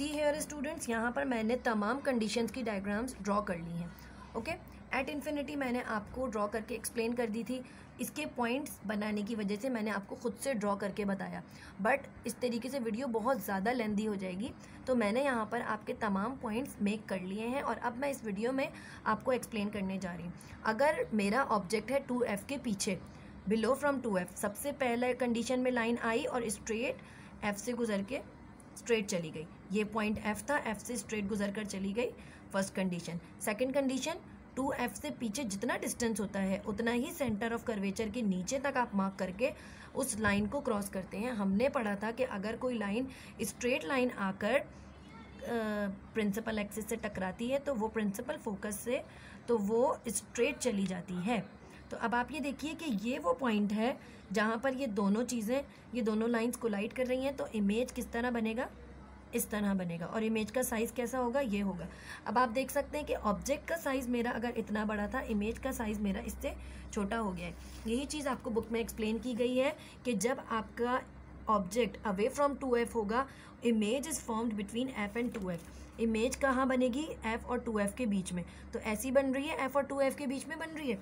See here students यहाँ पर मैंने तमाम कंडीशंस की डायग्राम्स ड्रॉ कर ली हैं ओके एट इन्फिनिटी मैंने आपको ड्रॉ करके एक्सप्लेन कर दी थी। इसके पॉइंट्स बनाने की वजह से मैंने आपको खुद से ड्रॉ करके बताया। बट इस तरीके से वीडियो बहुत ज़्यादा लेंदी हो जाएगी तो मैंने यहाँ पर आपके तमाम पॉइंट्स मेक कर लिए हैं और अब मैं इस वीडियो में आपको एक्सप्लेन करने जा रही हूँ। अगर मेरा ऑब्जेक्ट है टू एफ़ के पीछे बिलो फ्रॉम टू एफ़ सबसे पहले कंडीशन में लाइन आई और स्ट्रेट एफ़ से गुजर के स्ट्रेट चली गई। ये पॉइंट एफ़ था एफ़ से स्ट्रेट गुजर कर चली गई first condition second condition two F से पीछे जितना डिस्टेंस होता है, उतना ही सेंटर ऑफ़ कर्वेचर के नीचे तक आप मार्क करके उस लाइन को क्रॉस करते हैं। हमने पढ़ा था कि अगर कोई लाइन स्ट्रेट लाइन आकर प्रिंसिपल एक्सिस से टकराती है तो वो प्रिंसिपल फोकस से तो वो स्ट्रेट चली जाती है। तो अब आप ये देखिए कि ये वो पॉइंट है जहाँ पर ये दोनों चीज़ें, ये दोनों लाइंस कोलाइड कर रही हैं तो इमेज किस तरह बनेगा? इस तरह बनेगा। और इमेज का साइज़ कैसा होगा? ये होगा। अब आप देख सकते हैं कि ऑब्जेक्ट का साइज़ मेरा अगर इतना बड़ा था इमेज का साइज़ मेरा इससे छोटा हो गया है। यही चीज़ आपको बुक में एक्सप्लेन की गई है कि जब आपका object away from two F होगा image is formed between F and two F image कहाँ बनेगी? एफ़ और टू एफ़ के बीच में। तो ऐसी बन रही है एफ़ और टू एफ़ के बीच में बन रही है।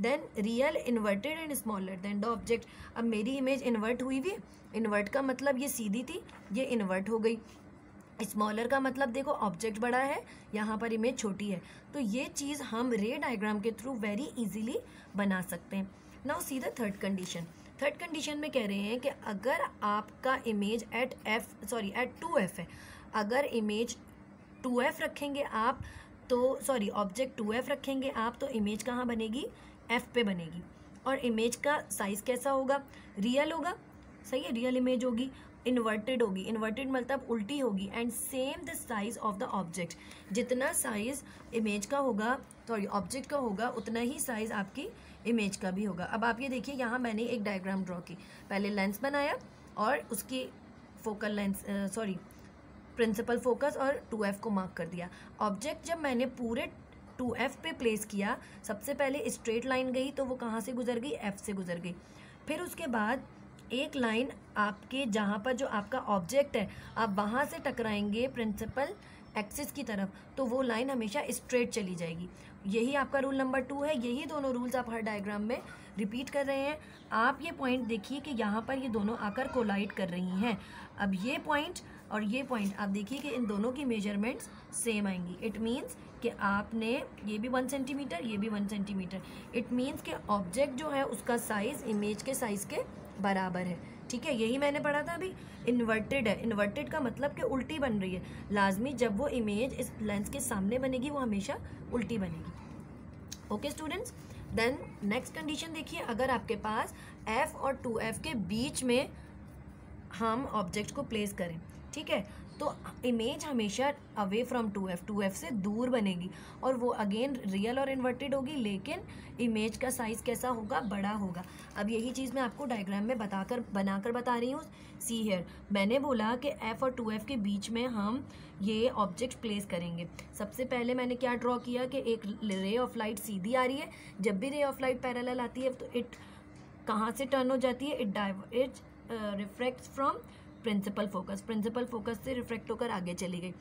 Then real inverted and smaller than the object अब मेरी इमेज इन्वर्ट हुई है। इन्वर्ट का मतलब ये सीधी थी, ये इन्वर्ट हो गई। स्मॉलर का मतलब देखो ऑब्जेक्ट बड़ा है, यहाँ पर इमेज छोटी है। तो ये चीज़ हम रे डायग्राम के थ्रू वेरी इजीली बना सकते हैं। Now see the third condition third condition में कह रहे हैं कि अगर आपका image at F sorry at two F है। अगर इमेज टू एफ़ रखेंगे आप तो सॉरी ऑब्जेक्ट टू एफ़ रखेंगे आप तो इमेज कहाँ बनेगी? एफ़ पे बनेगी। और इमेज का साइज़ कैसा होगा? रियल होगा? सही है रियल इमेज होगी। इन्वर्टेड होगी। इन्वर्टेड मतलब उल्टी होगी। And same the size of the object जितना साइज़ इमेज का होगा सॉरी ऑब्जेक्ट का होगा, उतना ही साइज़ आपकी इमेज का भी होगा। अब आप ये देखिए, यहाँ मैंने एक डायग्राम ड्रॉ की। पहले लेंस बनाया और उसकी focal lens sorry principal focus और टू एफ़ को मार्क कर दिया। ऑब्जेक्ट जब मैंने पूरे टू एफ़ पे प्लेस किया, सबसे पहले स्ट्रेट लाइन गई तो वो कहाँ से गुजर गई? एफ़ से गुजर गई। फिर उसके बाद एक लाइन आपके जहाँ पर जो आपका ऑब्जेक्ट है, आप वहाँ से टकराएँगे, प्रिंसिपल एक्सिस की तरफ़ तो वो लाइन हमेशा स्ट्रेट चली जाएगी। यही आपका रूल नंबर टू है, यही दोनों रूल्स आप हर डायग्राम में रिपीट कर रहे हैं। आप ये पॉइंट देखिए कि यहाँ पर ये दोनों आकर कोलाइड कर रही हैं। अब ये पॉइंट और ये पॉइंट आप देखिए कि इन दोनों की मेजरमेंट्स सेम आएँगी। इट मीन्स कि आपने, ये भी वन सेंटीमीटर ये भी वन सेंटीमीटर इट मीन्स कि ऑब्जेक्ट जो है, उसका साइज़ इमेज के साइज़ के बराबर है। ठीक है, यही मैंने पढ़ा था अभी। इन्वर्टेड है। इन्वर्टेड का मतलब कि उल्टी बन रही है। लाजमी, जब वो इमेज इस लेंस के सामने बनेगी, वो हमेशा उल्टी बनेगी। Okay students then next condition देखिए। अगर आपके पास एफ़ और टू एफ़ के बीच में हम ऑब्जेक्ट को प्लेस करें, ठीक है? तो इमेज हमेशा away from two F two F से दूर बनेगी। और वो अगेन रियल और इन्वर्टेड होगी, लेकिन इमेज का साइज़ कैसा होगा? बड़ा होगा। अब यही चीज़ मैं आपको डायग्राम में बताकर, बनाकर बता रही हूँ। सी हेयर मैंने बोला कि एफ़ और टू एफ़ के बीच में हम ये ऑब्जेक्ट प्लेस करेंगे। सबसे पहले मैंने क्या ड्रॉ किया कि एक रे ऑफ़ लाइट सीधी आ रही है। जब भी रे ऑफ़ लाइट पैरेलल आती है तो इट कहाँ से टर्न हो जाती है? It dive it refract from principal focus principal focus से रिफ्लेक्ट होकर आगे चली गई।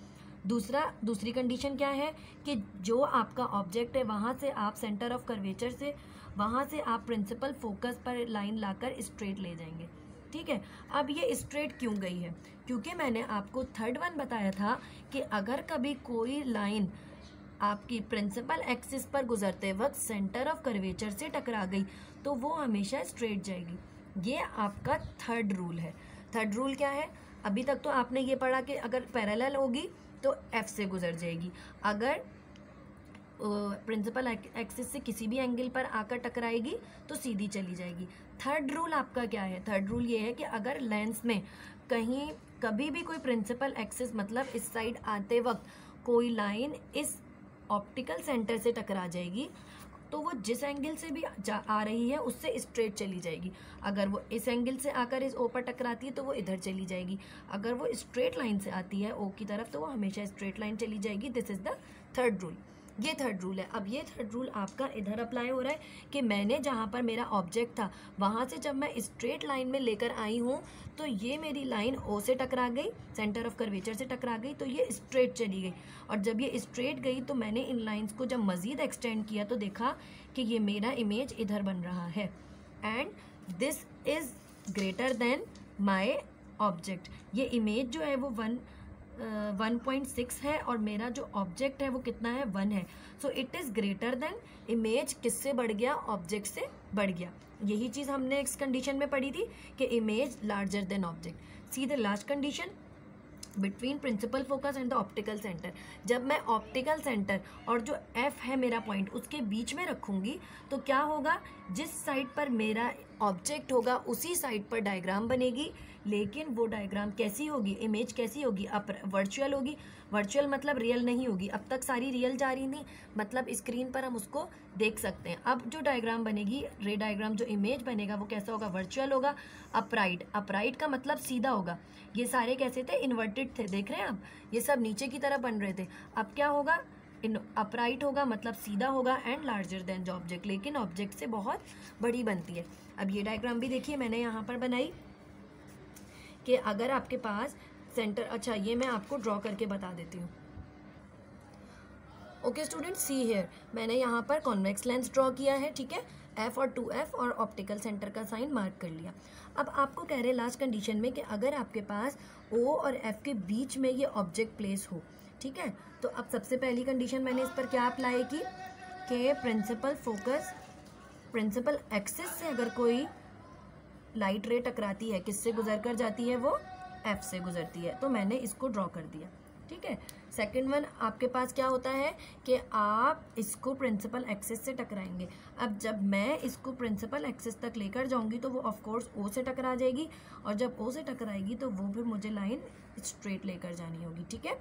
दूसरा, दूसरी कंडीशन क्या है कि जो आपका ऑब्जेक्ट है, वहाँ से आप सेंटर ऑफ़ कर्वेचर से, वहाँ से आप प्रिंसिपल फोकस पर लाइन लाकर स्ट्रेट ले जाएँगे। ठीक है? अब ये स्ट्रेट क्यों गई है? क्योंकि मैंने आपको थर्ड वन बताया था कि अगर कभी कोई लाइन आपकी प्रिंसिपल एक्सिस पर गुजरते वक्त सेंटर ऑफ़ कर्वेचर से टकरा गई तो वो हमेशा स्ट्रेट जाएगी। ये आपका थर्ड रूल है। थर्ड रूल क्या है? अभी तक तो आपने ये पढ़ा कि अगर पैरेलल होगी तो एफ़ से गुजर जाएगी। अगर प्रिंसिपल एक्सिस से किसी भी एंगल पर आकर टकराएगी तो सीधी चली जाएगी। थर्ड रूल आपका क्या है? थर्ड रूल ये है कि अगर लेंस में कहीं, कभी भी कोई प्रिंसिपल एक्सिस मतलब इस साइड आते वक्त कोई लाइन इस ऑप्टिकल सेंटर से टकरा जाएगी तो वो जिस एंगल से भी आ रही है, उससे स्ट्रेट चली जाएगी। अगर वो इस एंगल से आकर इस ओ पर टकराती है तो वो इधर चली जाएगी। अगर वो स्ट्रेट लाइन से आती है ओ की तरफ़ तो वो हमेशा स्ट्रेट लाइन चली जाएगी। This is the third rule ये थर्ड रूल है। अब ये थर्ड रूल आपका इधर अप्लाई हो रहा है कि मैंने जहाँ पर मेरा ऑब्जेक्ट था, वहाँ से जब मैं स्ट्रेट लाइन में लेकर आई हूँ तो ये मेरी लाइन ओ से टकरा गई सेंटर ऑफ़ कर्वेचर से टकरा गई तो ये स्ट्रेट चली गई। और जब ये स्ट्रेट गई तो मैंने इन लाइन्स को जब मज़ीद एक्सटेंड किया तो देखा कि ये मेरा इमेज इधर बन रहा है। And this is greater than my object ये इमेज जो है, वो वन वन पॉइंट सिक्स है और मेरा जो ऑब्जेक्ट है वो कितना है? वन है। So it is greater than image किससे बढ़ गया? ऑब्जेक्ट से बढ़ गया। यही चीज़ हमने इस कंडीशन में पढ़ी थी कि image larger than object see the last condition between principal focus and the optical centre जब मैं ऑप्टिकल सेंटर और जो एफ़ है मेरा पॉइंट उसके बीच में रखूँगी तो क्या होगा? जिस साइड पर मेरा ऑब्जेक्ट होगा, उसी साइड पर डायग्राम बनेगी। लेकिन वो डायग्राम कैसी होगी, इमेज कैसी होगी अब वर्चुअल होगी। वर्चुअल मतलब रियल नहीं होगी। अब तक सारी रियल जा रही थी। मतलब स्क्रीन पर हम उसको देख सकते हैं। अब जो डायग्राम बनेगी, रे डायग्राम जो इमेज बनेगा, वो कैसा होगा? वर्चुअल होगा। अपराइट अपराइट का मतलब सीधा होगा। ये सारे कैसे थे? इन्वर्टेड थे। देख रहे हैं आप? ये सब नीचे की तरफ़ बन रहे थे। अब क्या होगा? इन अपराइट होगा मतलब सीधा होगा एंड लार्जर देन जो ऑब्जेक्ट लेकिन ऑब्जेक्ट से बहुत बड़ी बनती है। अब ये डायग्राम भी देखिए, मैंने यहाँ पर बनाई कि अगर आपके पास सेंटर अच्छा ये मैं आपको ड्रॉ करके बता देती हूँ। ओके स्टूडेंट सी हेयर मैंने यहाँ पर कॉन्वेक्स लेंस ड्रॉ किया है, ठीक है? एफ़ और टू एफ़ और ऑप्टिकल सेंटर का साइन मार्क कर लिया। अब आपको कह रहे हैं लास्ट कंडीशन में कि अगर आपके पास ओ और एफ़ के बीच में ये ऑब्जेक्ट प्लेस हो ठीक है? तो अब सबसे पहली कंडीशन मैंने इस पर क्या अप्लाई की? कि प्रिंसिपल फोकस प्रिंसिपल एक्सिस से अगर कोई लाइट रे टकराती है, किससे गुजर कर जाती है वो? एफ़ से गुजरती है। तो मैंने इसको ड्रॉ कर दिया। ठीक है? सेकंड वन आपके पास क्या होता है कि आप इसको प्रिंसिपल एक्सिस से टकराएँगे। अब जब मैं इसको प्रिंसिपल एक्सिस तक लेकर जाऊँगी तो वो ऑफ़ कोर्स ओ से टकरा जाएगी और जब ओ से टकराएगी तो वो फिर मुझे लाइन स्ट्रेट लेकर जानी होगी। ठीक है?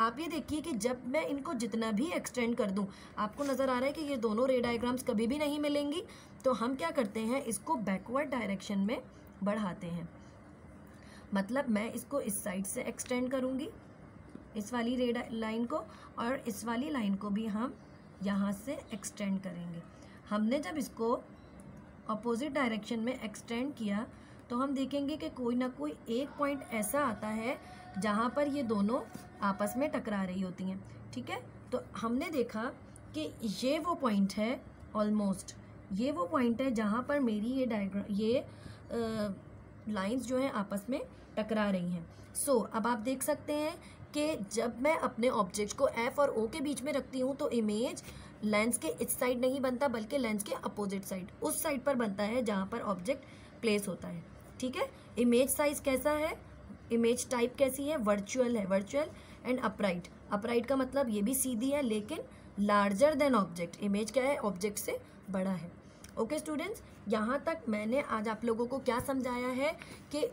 आप ये देखिए कि जब मैं इनको जितना भी एक्सटेंड कर दूँ, आपको नज़र आ रहा है कि ये दोनों रे डायग्राम्स कभी भी नहीं मिलेंगी तो हम क्या करते हैं, इसको बैकवर्ड डायरेक्शन में बढ़ाते हैं। मतलब मैं इसको इस साइड से एक्सटेंड करूँगी, इस वाली रे लाइन को, और इस वाली लाइन को भी हम यहाँ से एक्सटेंड करेंगे। हमने जब इसको अपोजिट डायरेक्शन में एक्सटेंड किया तो हम देखेंगे कि कोई ना कोई एक पॉइंट ऐसा आता है जहाँ पर ये दोनों आपस में टकरा रही होती हैं ठीक है? तो हमने देखा कि ये वो पॉइंट है ऑलमोस्ट ये वो पॉइंट है जहाँ पर मेरी ये डायग्राम ये लाइंस जो हैं आपस में टकरा रही हैं। सो so, अब आप देख सकते हैं कि जब मैं अपने ऑब्जेक्ट को एफ़ और ओ के बीच में रखती हूँ तो इमेज लेंस के इस साइड नहीं बनता बल्कि लेंस के अपोजिट साइड उस साइड पर बनता है जहाँ पर ऑब्जेक्ट प्लेस होता है। ठीक है? इमेज साइज़ कैसा है? इमेज टाइप कैसी है? वर्चुअल है। वर्चुअल एंड अपराइट अपराइट का मतलब ये भी सीधी है, लेकिन लार्जर देन ऑब्जेक्ट इमेज क्या है? ऑब्जेक्ट से बड़ा है। ओके स्टूडेंट्स यहाँ तक मैंने आज आप लोगों को क्या समझाया है कि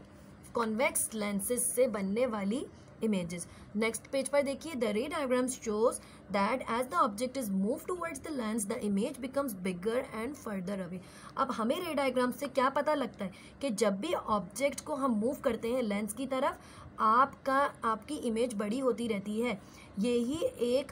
कॉन्वेक्स लेंसेज से बनने वाली images. Next पेज पर देखिए, the ray diagram shows that as the object is moved towards the lens, the image becomes bigger and further away. अब हमें रे डायग्राम से क्या पता लगता है कि जब भी ऑब्जेक्ट को हम मूव करते हैं लेंस की तरफ़, आपका, आपकी इमेज बड़ी होती रहती है। यही एक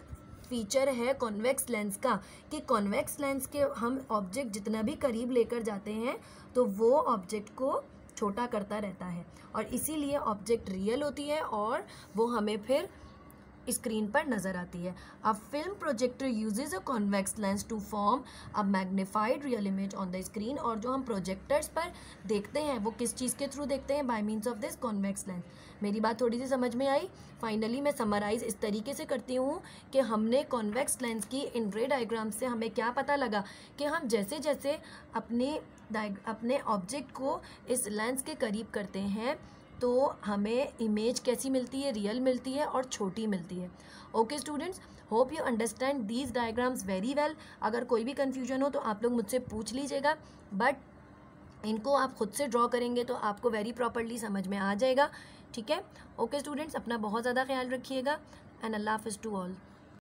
फीचर है कॉन्वेक्स लेंस का कि कॉन्वेक्स लेंस के हम ऑब्जेक्ट जितना भी करीब लेकर जाते हैं तो वो ऑब्जेक्ट को छोटा करता रहता है और इसीलिए ऑब्जेक्ट रियल होती है और वो हमें फिर स्क्रीन पर नज़र आती है। A film projector uses a convex lens to form a magnified real image on the screen और जो हम प्रोजेक्टर्स पर देखते हैं, वो किस चीज़ के थ्रू देखते हैं? By means of this convex lens मेरी बात थोड़ी सी समझ में आई? फाइनली मैं समराइज इस तरीके से करती हूँ कि हमने कॉन्वेक्स लेंस की इन रे डायग्राम से हमें क्या पता लगा कि हम जैसे जैसे अपने अपने ऑब्जेक्ट को इस लेंस के करीब करते हैं तो हमें इमेज कैसी मिलती है? रियल मिलती है और छोटी मिलती है। Okay students hope you understand these diagrams very well अगर कोई भी कन्फ्यूज़न हो तो आप लोग मुझसे पूछ लीजिएगा। बट इनको आप खुद से ड्रॉ करेंगे तो आपको वेरी प्रॉपरली समझ में आ जाएगा। ठीक है? ओके स्टूडेंट्स अपना बहुत ज़्यादा ख्याल रखिएगा। एंड अल्लाह हाफिज़ टू ऑल